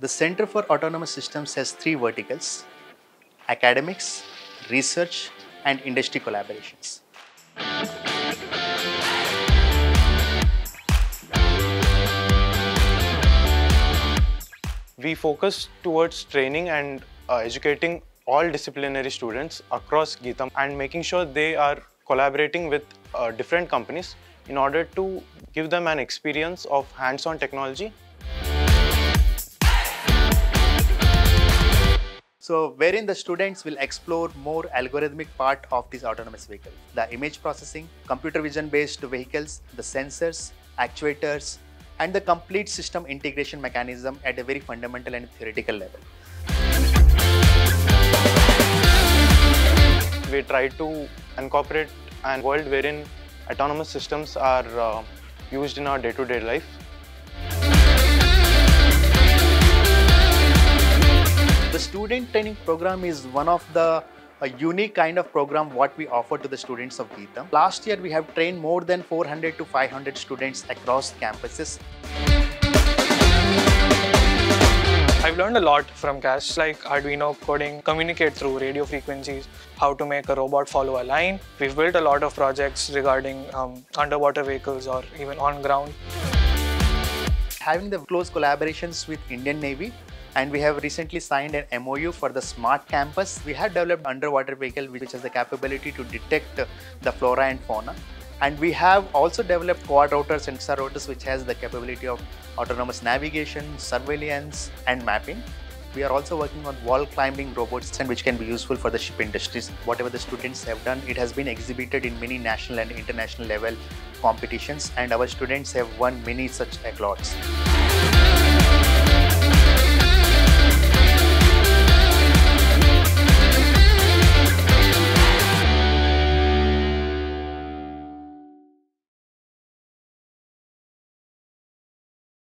The Center for Autonomous Systems has three verticals academics, research, and industry collaborations. We focus towards training and uh, educating all disciplinary students across GITAM and making sure they are collaborating with uh, different companies in order to give them an experience of hands-on technology So, wherein the students will explore more algorithmic part of this autonomous vehicle, the image processing, computer vision based vehicles, the sensors, actuators, and the complete system integration mechanism at a very fundamental and theoretical level. We try to incorporate a world wherein autonomous systems are uh, used in our day-to-day life. Student training program is one of the a unique kind of program what we offer to the students of GITAM. Last year we have trained more than 400 to 500 students across campuses. I've learned a lot from CAS like Arduino coding, communicate through radio frequencies, how to make a robot follow a line. We've built a lot of projects regarding um, underwater vehicles or even on ground. Having the close collaborations with Indian Navy and we have recently signed an MOU for the smart campus. We have developed underwater vehicle which has the capability to detect the flora and fauna. And we have also developed quad rotors and hexa rotors which has the capability of autonomous navigation, surveillance and mapping. We are also working on wall climbing robots and which can be useful for the ship industries. Whatever the students have done, it has been exhibited in many national and international level competitions and our students have won many such accolades.